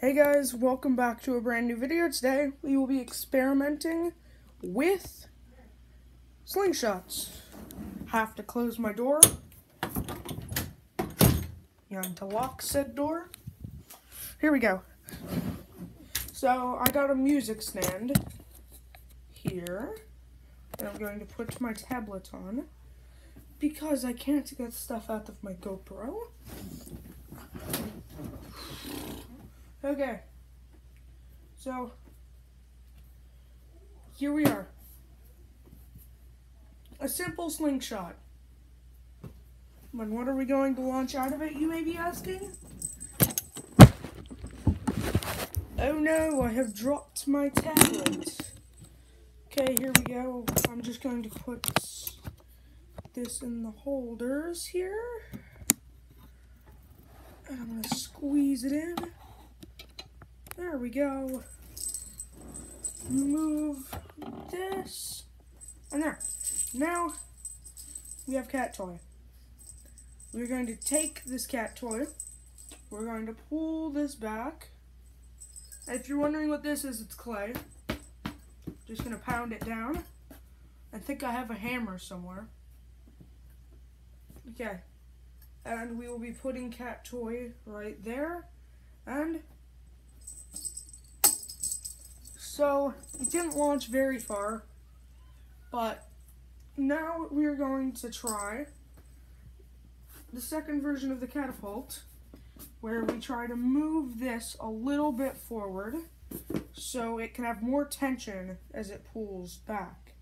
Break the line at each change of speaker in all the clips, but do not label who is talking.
Hey guys, welcome back to a brand new video. Today we will be experimenting with slingshots. Have to close my door. And to lock said door. Here we go. So I got a music stand here that I'm going to put my tablet on because I can't get stuff out of my GoPro. Okay. So, here we are. A simple slingshot. And what are we going to launch out of it, you may be asking? Oh no, I have dropped my tablet. Okay, here we go. I'm just going to put this in the holders here. And I'm going to squeeze it in. There we go. Move this. And there. Now, we have cat toy. We're going to take this cat toy. We're going to pull this back. If you're wondering what this is, it's clay. Just going to pound it down. I think I have a hammer somewhere. Okay. And we will be putting cat toy right there. And so it didn't launch very far, but now we're going to try the second version of the catapult where we try to move this a little bit forward so it can have more tension as it pulls back.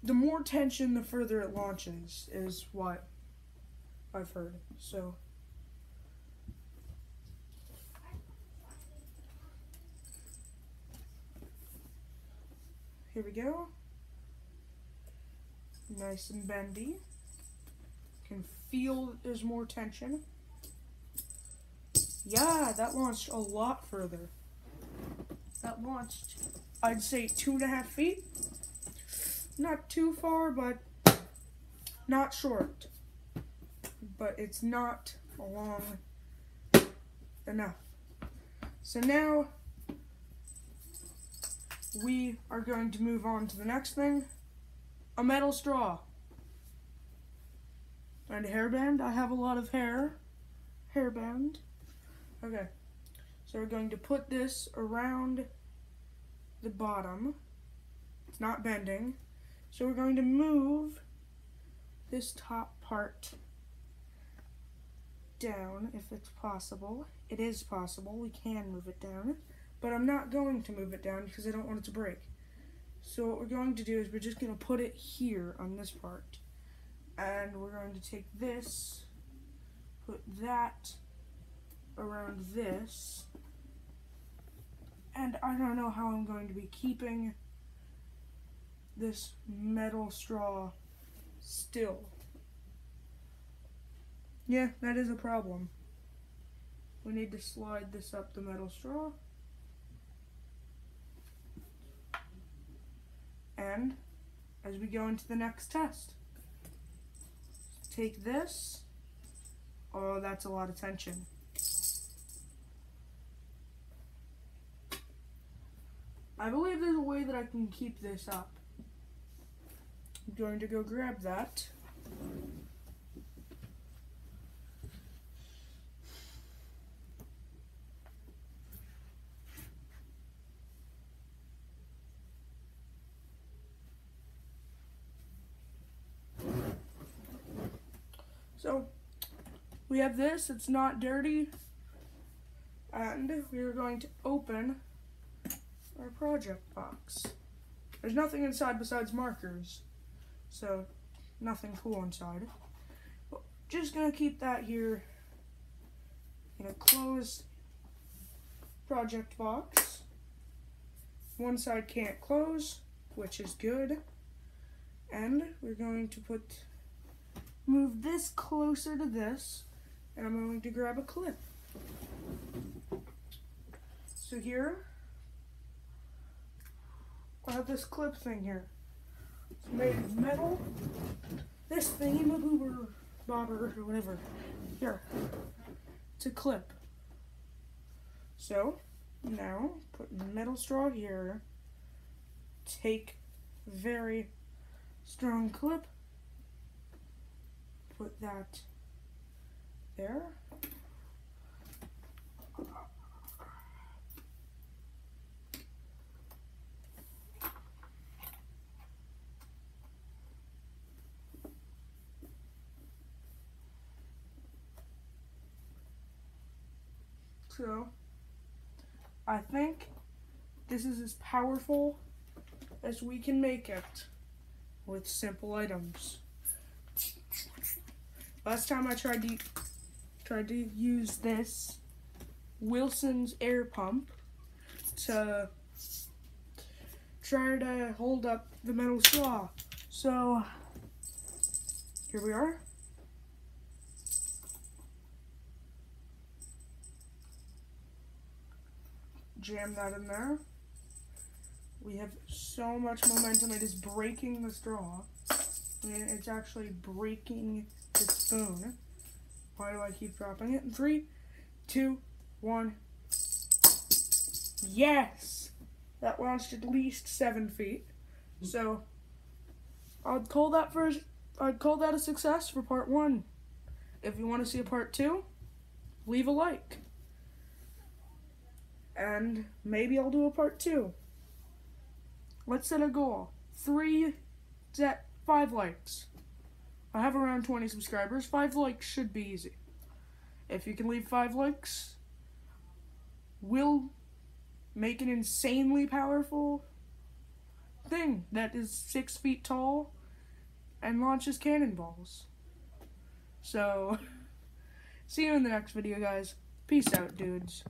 The more tension, the further it launches, is what I've heard. So Here we go. Nice and bendy. Can feel there's more tension. Yeah, that launched a lot further. That launched, I'd say two and a half feet. Not too far, but not short. But it's not long enough. So now we are going to move on to the next thing. A metal straw. And a hairband. I have a lot of hair. Hairband. Okay. So we're going to put this around the bottom. It's not bending. So we're going to move this top part down if it's possible. It is possible. We can move it down. But I'm not going to move it down because I don't want it to break. So what we're going to do is we're just going to put it here on this part. And we're going to take this, put that around this. And I don't know how I'm going to be keeping this metal straw still. Yeah, that is a problem. We need to slide this up the metal straw. And as we go into the next test, take this. Oh, that's a lot of tension. I believe there's a way that I can keep this up. I'm going to go grab that. So we have this, it's not dirty. And we are going to open our project box. There's nothing inside besides markers. So nothing cool inside. But just gonna keep that here in a closed project box. One side can't close, which is good. And we're going to put move this closer to this, and I'm going to grab a clip. So here, I have this clip thing here. It's made of metal. This thingy bobber, bobber, or whatever. Here, it's a clip. So, now, put metal straw here. Take very strong clip. Put that there. So, I think this is as powerful as we can make it with simple items. Last time I tried to tried to use this Wilson's air pump to try to hold up the metal straw. So here we are. Jam that in there. We have so much momentum, it is breaking the straw. I mean, it's actually breaking spoon. Why do I keep dropping it? Three, two, one. Yes! That launched at least seven feet. So, I'd call that for I'd call that a success for part one. If you want to see a part two, leave a like. And maybe I'll do a part two. Let's set a goal. Three, set five likes. I have around 20 subscribers. Five likes should be easy. If you can leave five likes, we'll make an insanely powerful thing that is six feet tall and launches cannonballs. So, see you in the next video, guys. Peace out, dudes.